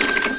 you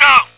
go!